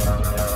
Yeah.